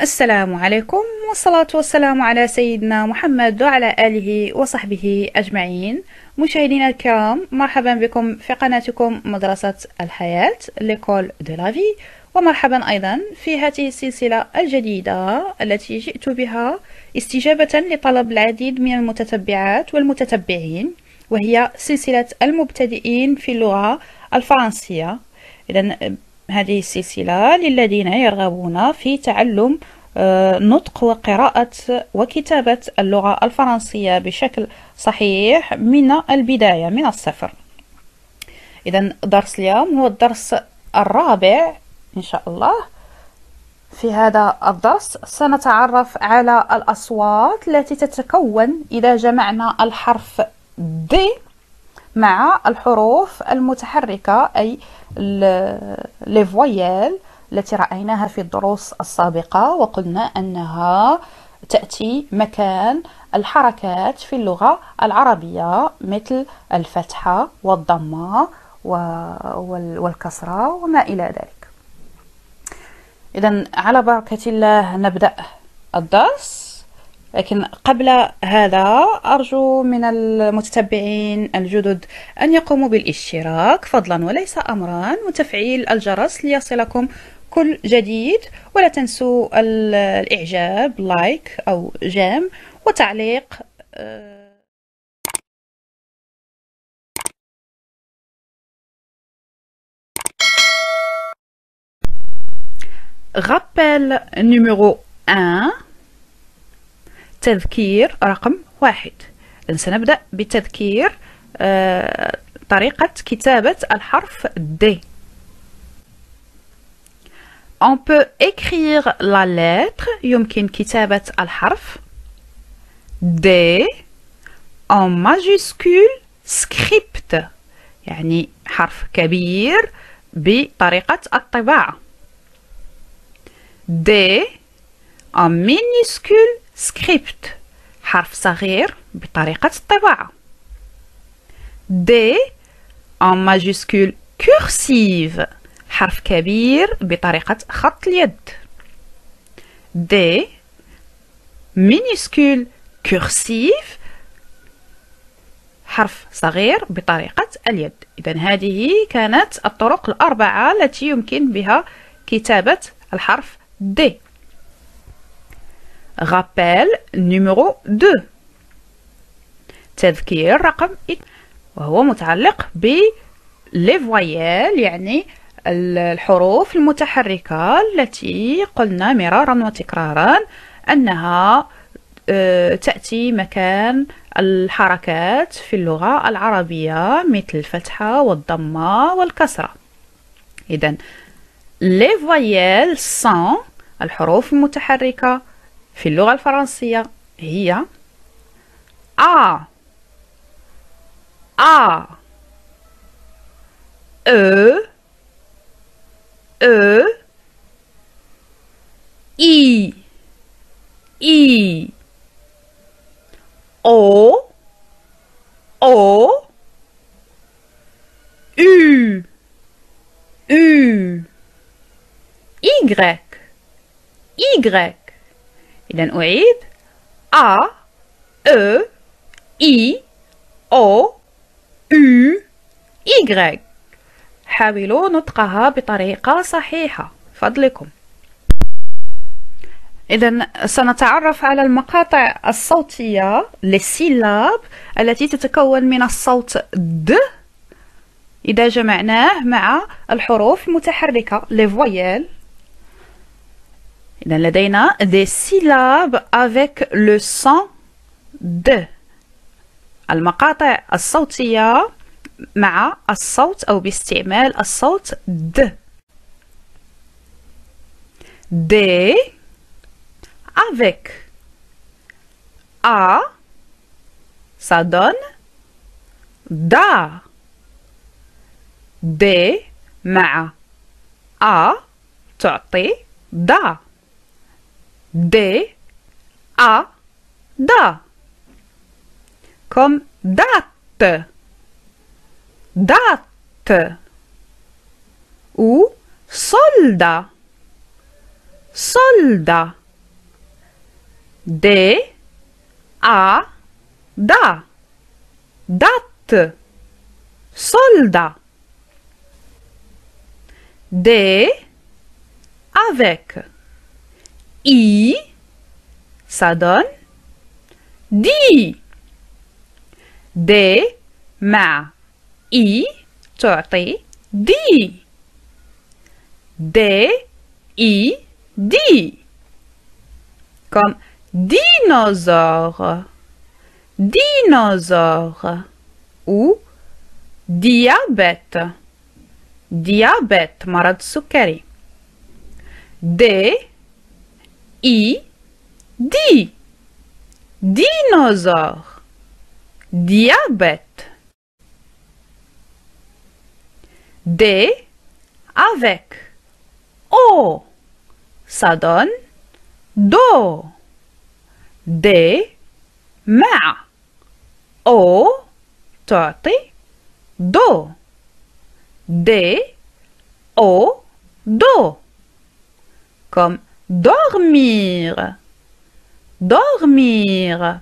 السلام عليكم والصلاة والسلام على سيدنا محمد وعلى آله وصحبه أجمعين. مشاهدينا الكرام مرحبا بكم في قناتكم مدرسة الحياة ليكول دو لافي ومرحبا أيضا في هذه السلسلة الجديدة التي جئت بها استجابة لطلب العديد من المتتبعات والمتتبعين وهي سلسلة المبتدئين في اللغة الفرنسية. إذا هذه السلسلة للذين يرغبون في تعلم آه، نطق وقراءة وكتابة اللغة الفرنسية بشكل صحيح من البداية من الصفر. إذا درس اليوم هو الدرس الرابع إن شاء الله. في هذا الدرس سنتعرف على الأصوات التي تتكون إذا جمعنا الحرف د مع الحروف المتحركة أي لي فويال التي رأيناها في الدروس السابقة وقلنا أنها تأتي مكان الحركات في اللغة العربية مثل الفتحة والضمة والكسرة وما إلى ذلك. إذا على بركة الله نبدأ الدرس. لكن قبل هذا أرجو من المتتبعين الجدد أن يقوموا بالاشتراك فضلا وليس أمرا. وتفعيل الجرس ليصلكم كل جديد ولا تنسوا الإعجاب لايك أو جام وتعليق Rappel numéro 1 تذكير رقم واحد. سنبدأ بتذكير آه، طريقة كتابة الحرف D. On peut écrire la lettre. يمكن كتابة الحرف D en majuscule script. يعني حرف كبير بطريقة الطباعة. D en minuscule scripte حرف صغير بطريقة الطباعة. D en majuscule cursive حرف كبير بطريقة خط اليد. D minuscule cursive حرف صغير بطريقة اليد. إذا هذه كانت الطرق الأربعة التي يمكن بها كتابة الحرف دي Rappel numéro 2 تذكير رقم وهو متعلق ب فويال يعني الحروف المتحركة التي قلنا مرارا وتكرارا أنها تأتي مكان الحركات في اللغة العربية مثل الفتحة والضمة والكسرة إذا لي فويال سان الحروف المتحركة في اللغة الفرنسية هي A A E E I I O O U U Y Y إذا أعيد. A E I O U Y حاولوا نطقها بطريقة صحيحة. فضلكم. إذا سنتعرف على المقاطع الصوتية للسيلاب التي تتكون من الصوت د. إذا جمعناه مع الحروف المتحركة لدينا des syllabes avec le son د المقاطع الصوتية مع الصوت أو باستعمال الصوت د د avec a ça donne da d مع a تعطي da D, A, da. Comme date, date. Ou soldat, soldat. D A da date soldat D avec i, ça donne di. Des, ma, i, sortez, di. Des, i, di. Comme dinosaure, dinosaure ou diabète, diabète, marad Des, I D dinosaure diabète D avec O ça donne do D مع O تعطي do D O do comme dormir. Dormir.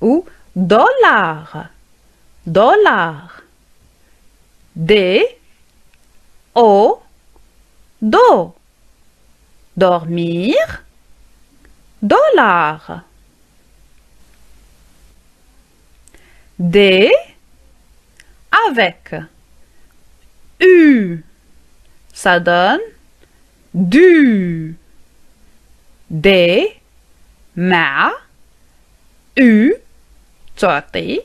Ou dollar. Dollar. D O do dormir. Dollar. D avec U. Ça donne du D مع U تعطي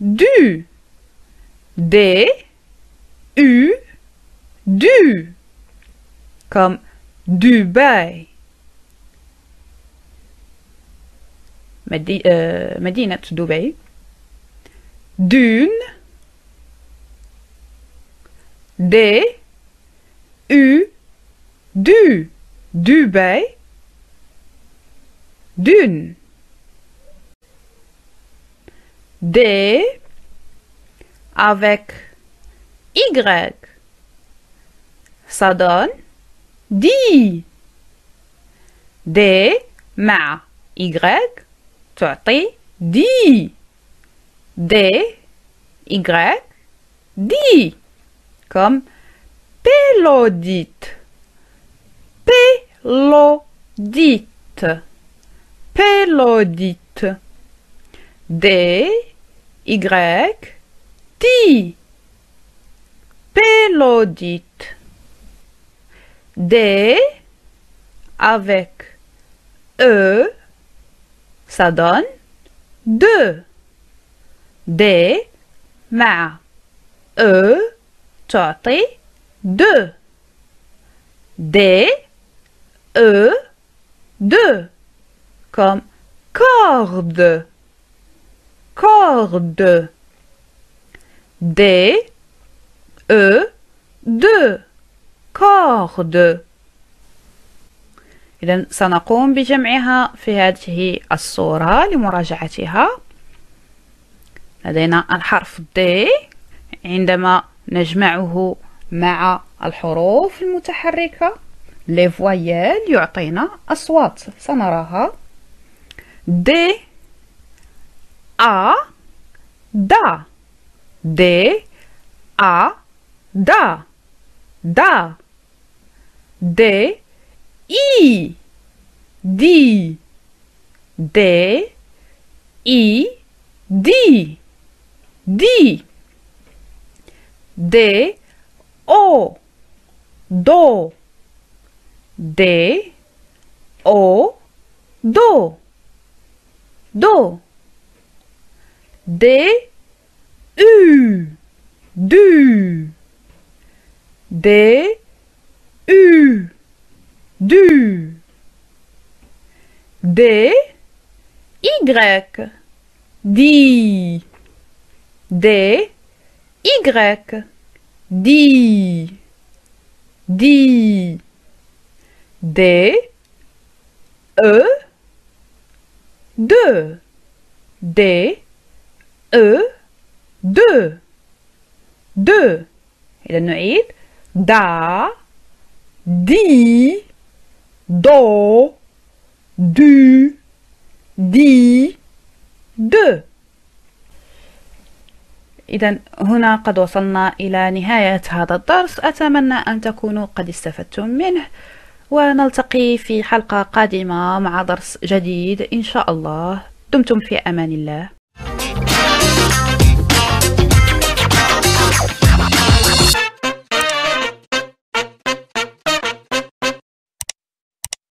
du D U du comme Dubaï مدي... euh, مدينة دبي dune D U du Dubaï dune D avec Y ça donne دي D مع Y تعطي دي D Y D comme pélodite pélodite pélodite D Y D pélodite D avec E ça donne deux D مع E تعطي deux D E deux Comme corde. Corde. D E deux corde. إذا سنقوم بجمعها في هذه الصورة لمراجعتها. لدينا الحرف D عندما نجمعه مع الحروف المتحركة. Voyelles يعطينا أصوات. سنراها. de a da. de a da. Da. de e d. They o do. de o do. d'eau. Des U. U. Y. Dit des Y. Dit dit des E. deux. D E. Deux. Deux. إذا نعيد دا دي do. Du. دي دو إذا هنا قد وصلنا إلى نهاية هذا الدرس. أتمنى أن تكونوا قد استفدتم منه. ونلتقي في حلقة قادمة مع درس جديد إن شاء الله. دمتم في أمان الله.